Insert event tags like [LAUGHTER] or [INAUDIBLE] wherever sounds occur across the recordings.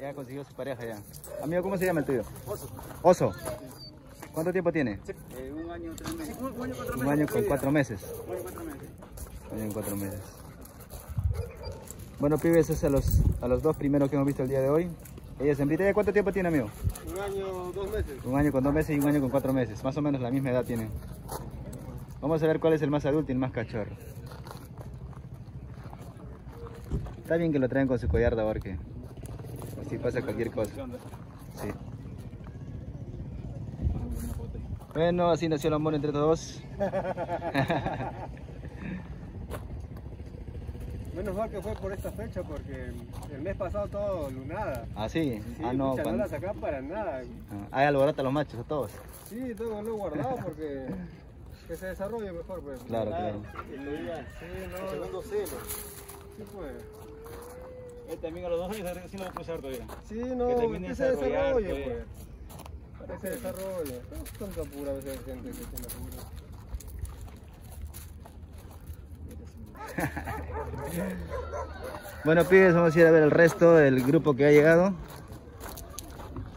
Ya consiguió su pareja ya. Amigo, ¿cómo se llama el tuyo? Oso. Oso. ¿Cuánto tiempo tiene? Eh, un año, tres meses. Un año con cuatro meses. Un año con cuatro meses. Bueno, pibes, es a los, a los dos primeros que hemos visto el día de hoy. Ella es hembrita. ¿Ella ¿Cuánto tiempo tiene, amigo? Un año, dos meses. Un año con dos meses y un año con cuatro meses. Más o menos la misma edad tienen. Vamos a ver cuál es el más adulto y el más cachorro. Está bien que lo traen con su collar de porque si pasa cualquier cosa. Sí. Bueno, así nació el amor entre todos. [LAUGHS] Menos mal que fue por esta fecha porque el mes pasado todo lunada. ¿Ah, sí? Sí, ah, no. pucha, cuando- no la sacan para nada. Ah, alborota a los machos, a todos. Sí, tengo lo guardado porque que se desarrolle mejor. Pues. Claro, claro. Sí, no. Segundo celo. Sí, pues. Este también a los dos años sí lo va a cruzar todavía. Sí, no, Que que, termine de se desarrolle, pues. pues. Para que se desarrolle. No tanta pura a veces gente que tiene apuro. Bueno, pibes, vamos a ir a ver el resto del grupo que ha llegado.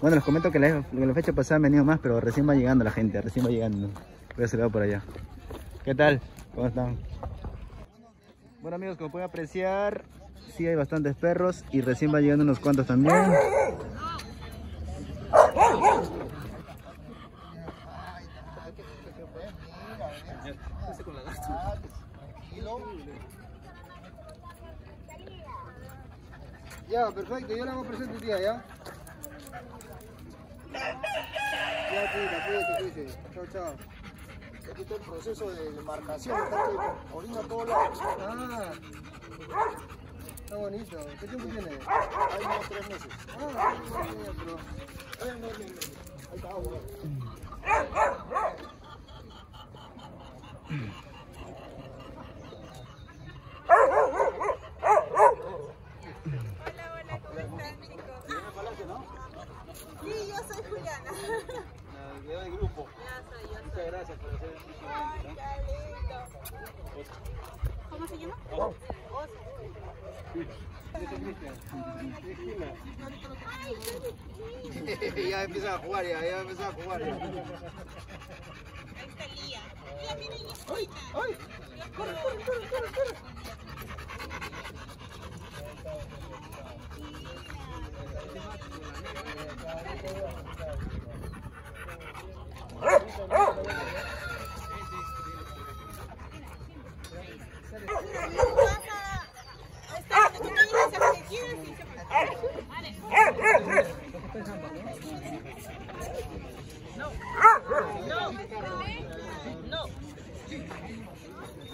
Bueno, les comento que la, que la fecha pasada han venido más, pero recién va llegando la gente, recién va llegando. Voy a saludar por allá. ¿Qué tal? ¿Cómo están? Bueno amigos, como pueden apreciar, sí hay bastantes perros y recién va llegando unos cuantos también. Ya, perfecto, yo le hago presente tía, ¿ya? Ya, cuídate, cuídate, cuídate. Chao, chao. Aquí está el proceso de marcación, está que orina a todos lados. Ah, está bonito. ¿Qué tiempo tiene? Hay unos tres meses. Ah, sí, pero... Ahí está agua. Hola, hola, ¿cómo estás, Nico? Sí, yo soy Juliana. La del grupo. Ya soy, yo Muchas soy. gracias por hacer Ay, qué lindo. ¿Cómo se llama? Oso. ya empieza a jugar, ya, ya empieza a jugar. Ya. Ahí está Lía. Lía, mira, ella es bonita. Mira, corre, corre, corre, corre, corre. Está en la calle, se hace quieres y se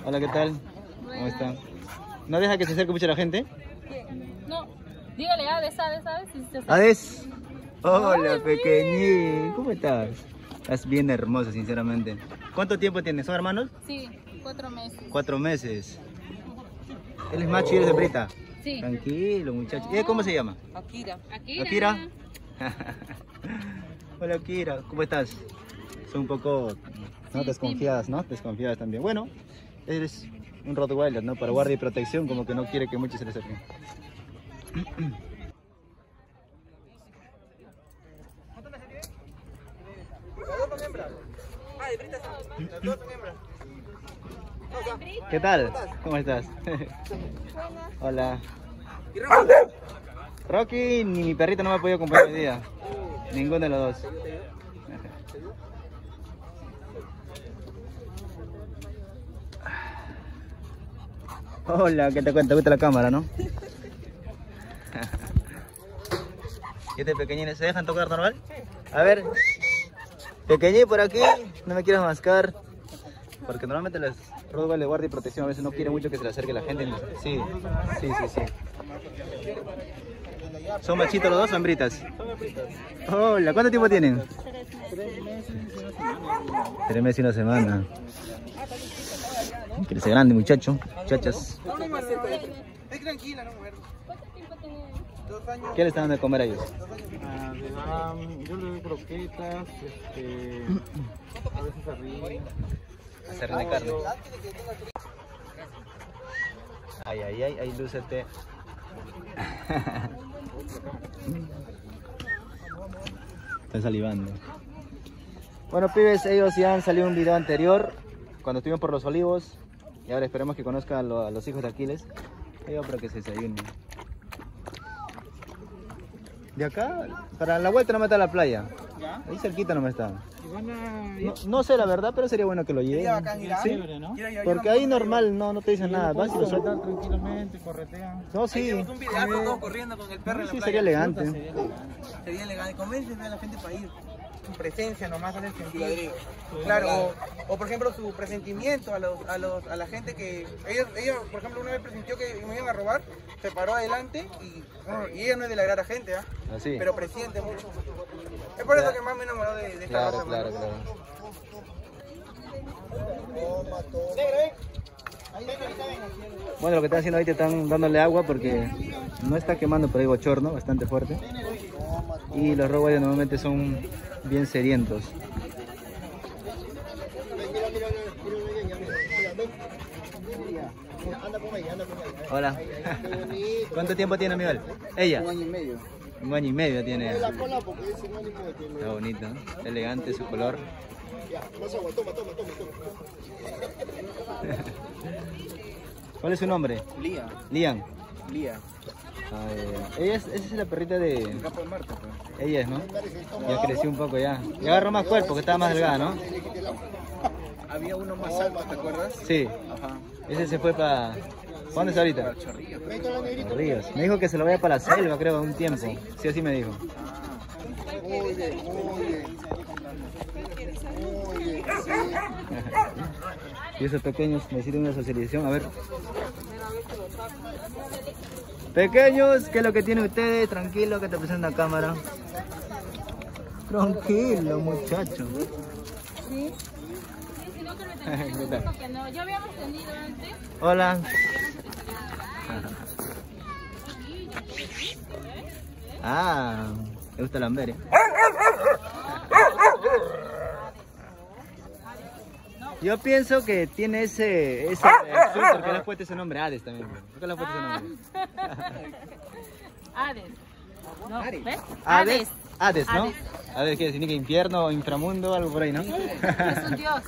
Hola, ¿qué tal? ¿Cómo están? ¿No deja que se acerque mucho la gente? No, dígale, Ades, Ades, Ades. si se acerca. Ades. Hola, pequeñín. ¿Cómo estás? Estás bien hermosa, sinceramente. ¿Cuánto tiempo tienes? ¿Son hermanos? Sí, cuatro meses. Cuatro meses. Él es macho y eres hembrita. Sí. Tranquilo, muchacho. ¿Y él cómo se llama? Akira. Akira. [LAUGHS] Hola, Akira. ¿Cómo estás? Son un poco ¿no? Sí, desconfiadas, ¿no? Desconfiadas también. Bueno, eres un Rottweiler, ¿no? Para guardia y protección, como que no quiere que muchos se le acerquen. ¿Qué tal? ¿Cómo estás? [LAUGHS] Hola. Rocky, ni mi perrito no me ha podido acompañar hoy día. Ninguno de los dos. Hola, ¿qué te cuenta? ¿Te gusta la cámara, no? [LAUGHS] ¿Y este pequeñín se dejan tocar normal? A ver. Pequeñín por aquí, no me quieras mascar. Porque normalmente las Rottweiler de guardia y protección a veces no quiere mucho que se le acerque la gente. Sí, sí, sí, sí. ¿Son machitos los dos o hembritas? Hola, ¿cuánto tiempo tienen? Tres meses y una semana. Crece grande, muchacho. Muchachas. tranquila, no mujer. ¿Qué le están dando de comer a ellos? Ah, le dan- yo le doy croquetas, este, a veces arriba. Hacer de carne. Ay, ay, ay, ay, lúcete. [LAUGHS] Están salivando. Bueno, pibes, ellos ya han salido un video anterior cuando estuvimos por los olivos. Y ahora esperemos que conozcan a, a los hijos de Aquiles. Va para que se desayunen. De acá, para la vuelta no me está la playa. ¿Ya? Ahí cerquita no me está. Y van a ir No, no sé la verdad, pero sería bueno que lo lleven. Sí, chévere, ¿no? porque ahí normal no, no te dicen nada. Vas y lo Sueltan tranquilamente, corretean. No, sí. Un videazo corriendo con el perro en la Sí, playa. sería elegante. Sería elegante. Sería elegante. Convénceme a la gente para ir. Su presencia nomás hace sentido. Claro, o, o por ejemplo su presentimiento a, los, a, los, a la gente que... Ellos, ellos, por ejemplo, una vez presintió que me iban a robar, se paró adelante y, bueno, y ella no es de la grata gente, ¿ah? Así. Pero presiente mucho. Es por eso que más me enamoró de, de esta Claro, raza, claro, claro. Bueno, lo que están haciendo ahorita están dándole agua porque no está quemando, pero hay bochorno bastante fuerte. Y los robots normalmente son bien sedientos. Hola. [LAUGHS] ¿Cuánto tiempo tiene Miguel? Ella. Un año y medio. Un año y medio tiene. La cola porque es un año y medio tiene. Está bonito, ¿no? elegante su color. Ya, más agua, toma, toma, toma, toma. [LAUGHS] ¿Cuál es su nombre? Lía, Lian. Lía. Ah, ya. Ella es, esa es la perrita de. Capo de Marta, pues. Ella es, ¿no? Ya creció un poco ya. Ya agarró más cuerpo, que estaba más delgada, ¿no? Había uno más alto, ¿te acuerdas? Sí. Ajá. Ese se fue para. ¿Para dónde está ahorita? Ríos. Me dijo que se lo vaya para la selva, creo, un tiempo. Sí, así me dijo. Sí. [LAUGHS] Y esos pequeños necesitan una socialización. A ver. Pequeños, ¿qué es lo que tienen ustedes? Tranquilo, que te presenta la cámara. Tranquilo, muchacho. Sí. [LAUGHS] Ya habíamos tenido antes. Hola. Ah, me gusta la amberia. [LAUGHS] Yo pienso que tiene ese, ese azul porque le has puesto ese nombre Hades también. ¿Por qué le has puesto ese nombre? [LAUGHS] Hades. No, ¿ves? Hades. Hades, ¿no? Hades. Hades que significa infierno, inframundo, algo por ahí, ¿no? Es un dios.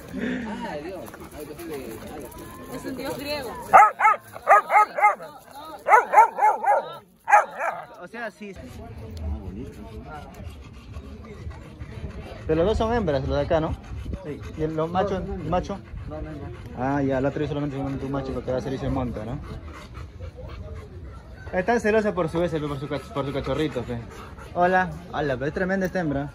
Es un dios griego. O sea, sí. Pero los dos son hembras, los de acá, ¿no? ¿Y el los macho? el macho? Ah, ya, el otro es solamente, solamente un macho porque va a salir se monta, ¿no? Están celosas por su vez, por su, por su cachorrito, fe. Hola. Hola, pero es tremenda esta hembra.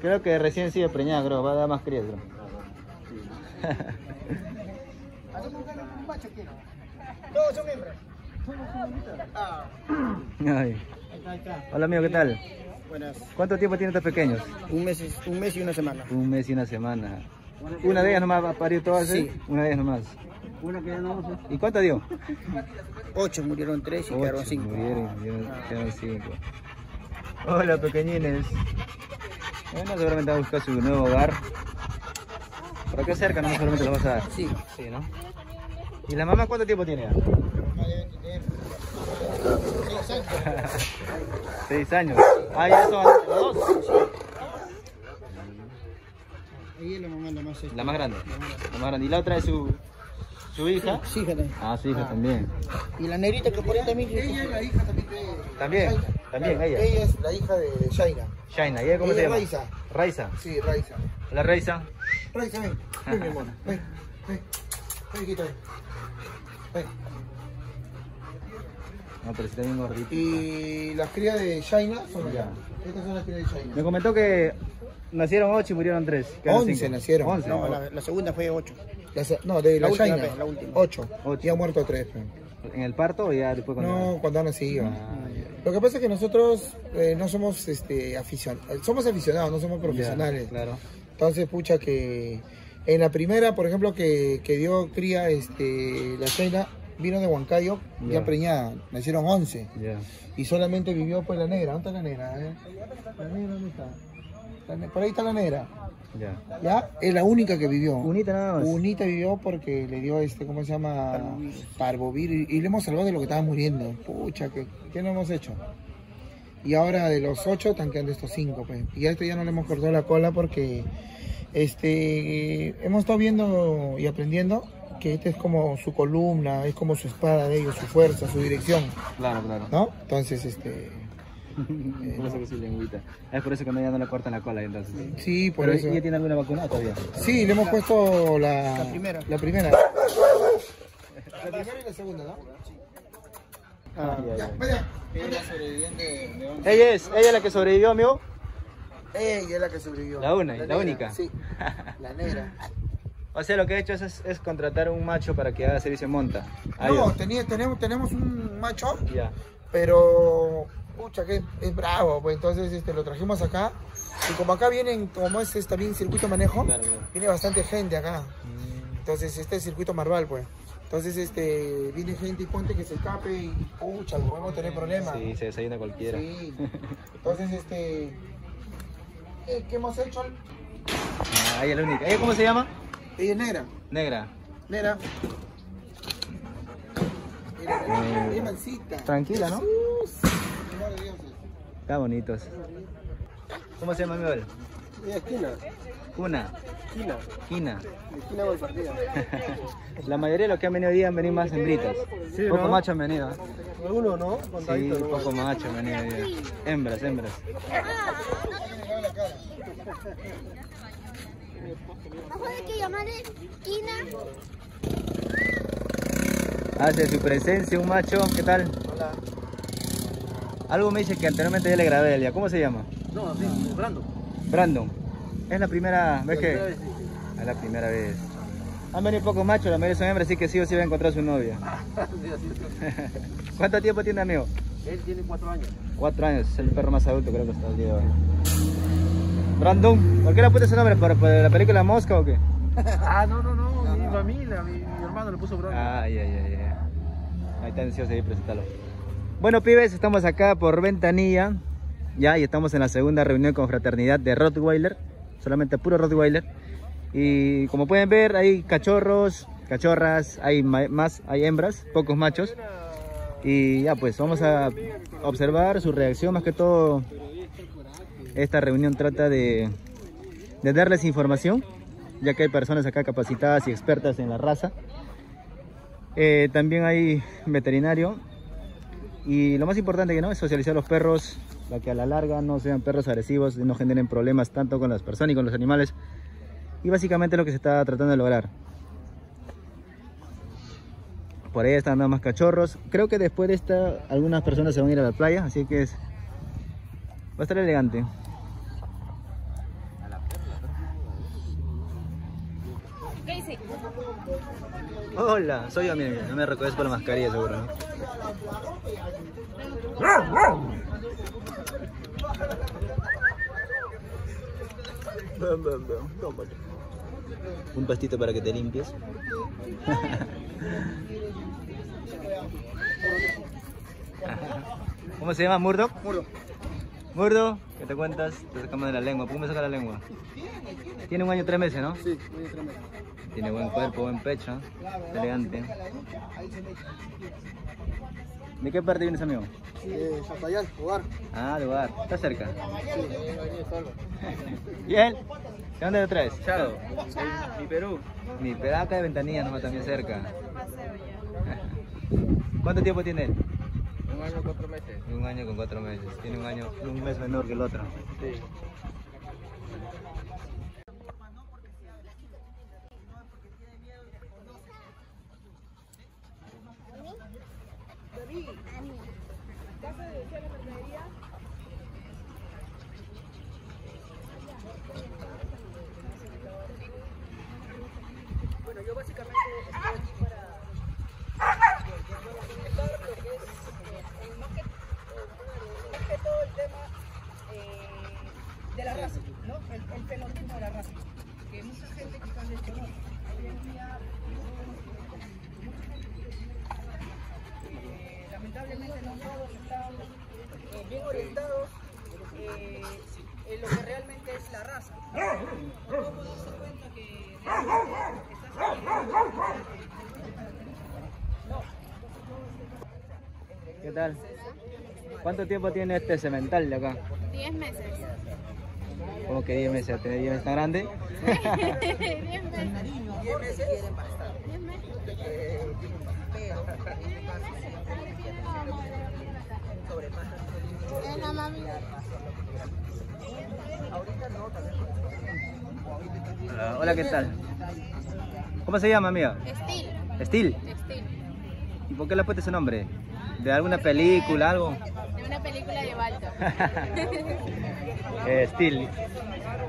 Creo que recién sigue preñada, creo. Va a dar más crías, creo. Todos son hembras. Hola, amigo, ¿qué tal? Buenas. ¿Cuánto tiempo tienen estos pequeños? Un mes, un mes y una semana. Un mes y una semana. ¿Una de ellas nomás va a parir todas? Sí. eh? Una de ellas nomás. Una que ya no ¿Y cuánto dio? Ocho, murieron tres y quedaron cinco. Murieron, murieron, quedaron cinco. Hola, pequeñines. Bueno, seguramente va a buscar su nuevo hogar. Por acá cerca, no seguramente lo vas a dar. Sí. Sí, ¿no? ¿Y la mamá cuánto tiempo tiene ya? [LAUGHS] Seis años. Ah, ya son los dos. Ahí es la mamá la más La más grande. La más grande. ¿Y la otra es su, su hija? Sí, fíjate. Ah, su hija también. Y la negrita que por ahí también. Ella es la hija también de. También, también ella. Ella es la hija de Shaina. Shaina, ¿y ella cómo se Ella llama? Raiza. Raiza. Sí, Raiza. La Raiza. Raiza, ven. Ven, mi amor. Ven. Ven. Ven, hijita, ven. Ven. No, pero está bien gordita. Y las crías de Shaina son Ya. allá. Estas son las crías de Shaina. Me comentó que nacieron ocho y murieron tres. Quedaron Once cinco. nacieron. Once. No, la, la segunda fue ocho. La se- no, de la, La última Shaina. vez, la última. Ocho. Ocho. Y han muerto tres. pues. ¿En el parto o ya después cuando No, cuando han nacido. Ah. Lo que pasa es que nosotros eh, no somos este, aficionados. Somos aficionados, no somos profesionales. Ya, claro. Entonces, pucha, que en la primera, por ejemplo, que, que dio cría este, la Shaina, vino de Huancayo, Ya. ya preñada. Nacieron 11. Ya. Y solamente vivió pues la negra. ¿Dónde está la negra? eh? La negra, ¿dónde está? Ne- por ahí está la negra. Ya. ¿Ya? Es la única que vivió. Unita nada más. Unita vivió porque le dio este, ¿cómo se llama? Parvovirus. Y le hemos salvado de lo que estaba muriendo. Pucha, ¿qué, qué no hemos hecho? Y ahora de los ocho están quedando estos cinco, pues. Y a este ya no le hemos cortado la cola porque este hemos estado viendo y aprendiendo que este es como su columna, es como su espada de ellos, su fuerza, su dirección, Claro, claro. ¿no? Entonces, este. [LAUGHS] Por eso que su lengüita. Es por eso que no, ya no le cortan la cola entonces. Sí, por Pero eso. ¿ella tiene alguna vacuna todavía? Sí, le hemos puesto la, la primera. La primera. La primera y la segunda, ¿no? Ah, ya, Ya, ya. vaya. Ella es, ella es la que sobrevivió, amigo. Ella es la que sobrevivió. La una, la única. Sí, [LAUGHS] la negra. O sea, lo que he hecho es, es, es contratar un macho para que haga servicio en monta. Ahí No, tenía, tenemos, tenemos un macho, Ya. pero pucha que es bravo, pues entonces este, lo trajimos acá. Y como acá vienen, como es también circuito manejo, Claro, claro. viene bastante gente acá. Entonces este es circuito Marval, pues. Entonces este viene gente y ponte que se escape y pucha, podemos tener problemas. Sí, se desayuna cualquiera. Sí. Entonces este eh, ¿qué hemos hecho? Ah, ella es la única. ¿Ella cómo se llama? Ella es negra. Negra. Negra. Mansita. Tranquila, ¿no? Está bonitos. ¿Cómo se llama, amigo? Y esquina, Cuna. esquina, Quina. esquina por partida. La mayoría de los que han venido hoy han venido más hembritas. Sí, poco ¿no? macho han venido. ¿eh? Algunos no, Sí, contadito, ¿no? poco macho han venido hoy día. Hembras, hembras. Mejor hay que llamarle esquina. Hace su presencia un macho. ¿Qué tal? Hola. Algo me dice que anteriormente ya le grabé a Elia. ¿Cómo se llama? No, sí, Brando. Brandon. Es la primera vez que... Es la primera vez. Han venido pocos machos, la mayoría son hembras, así que sí o sí va a encontrar su novia. [LAUGHS] [LAUGHS] ¿Cuánto tiempo tiene, amigo? Él tiene cuatro años. Cuatro años, es el perro más adulto creo que hasta el día de hoy. Brandon, ¿por qué le pusiste ese nombre? ¿Por, por la película Mosca o qué? [LAUGHS] Ah, no, no, no, mi familia, mi, mi hermano le puso Brando. Ay, ay, ay, ay. Ahí está ansioso de presentarlo. Bueno, pibes, estamos acá por Ventanilla. Ya, y estamos en la segunda reunión con fraternidad de Rottweiler. Solamente puro Rottweiler. Y como pueden ver, hay cachorros, cachorras, hay más, hay hembras, pocos machos. Y ya, pues vamos a observar su reacción. Más que todo, esta reunión trata de, de darles información, ya que hay personas acá capacitadas y expertas en la raza. Eh, también hay veterinario. Y lo más importante que no es socializar los perros, para que a la larga no sean perros agresivos y no generen problemas tanto con las personas y con los animales. Y básicamente lo que se está tratando de lograr. Por ahí están nada más cachorros. Creo que después de esta algunas personas se van a ir a la playa, así que es, va a estar elegante. ¿Qué dice? Hola, soy yo, miren, no me reconoces por la mascarilla seguro, ¿no? Un pastito para que te limpies. [LAUGHS] ¿Cómo se llama? ¿Murdo? Muro. Murdo, ¿qué te cuentas? Te sacamos de la lengua. ¿Por qué me saca la lengua? Tiene un año y tres meses, ¿no? Sí, muy tremendo. Tiene buen cuerpo, buen pecho, elegante. ¿De qué parte vienes, amigo? Eh, Zapayán, jugar. Ah, de Hogar. ¿Está cerca? Sí, venía solo. ¿Y él? ¿De dónde lo traes? Chado. Mi Perú. Mi pedaca de ventanilla nomás también cerca. [LAUGHS] ¿Cuánto tiempo tiene él? Un año, cuatro meses. Un año con cuatro meses. Tiene un año, un mes menor que el otro. Sí. Bueno, yo básicamente estoy aquí para comentar lo que es eh, más, que, eh, más que todo el tema eh, de la raza, ¿no? El, el fenotipo de la raza. Que mucha gente quizás desconoce. Hoy en día, eh, lamentablemente no todos están eh, bien orientados eh, eh, lo que realmente es la raza. ¿Cómo darse cuenta que realmente estás ¿Qué tal? ¿Cuánto tiempo tiene este cemental de acá? 10 meses. ¿Cómo que 10 meses? ¿Tiene 10 meses tan grande? [LAUGHS] 10 meses. Hola, mami. Hola, hola, ¿qué tal? ¿Cómo se llama, amiga? Steel. Steel. Steel. ¿Y por qué le has puesto ese nombre? ¿De alguna película, algo? De una película de Balto. [LAUGHS] Eh, Steel.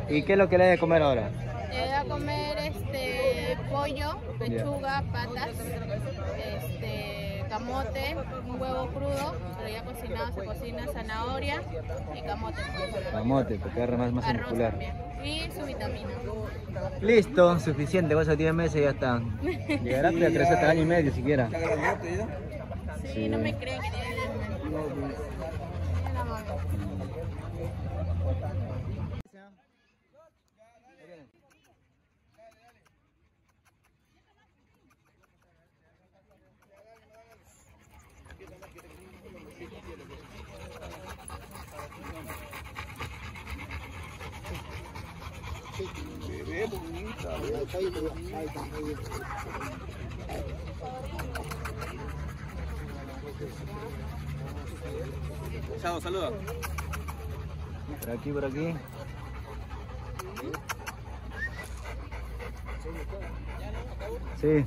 ¿Y qué es lo que le de comer ahora? Le voy a comer este pollo, pechuga, patas, camote, un huevo crudo, pero ya cocinado, se cocina zanahoria y camote. Camote, porque es más, más Arroz muscular. también. Y su vitamina. Listo, suficiente, con esos 10 meses ya está. [LAUGHS] Llegará a crecer hasta el año y medio siquiera. Sí, no me creen que tiene 10 meses. Mira, mami. Chao, saludos. Por aquí, por aquí. Sí.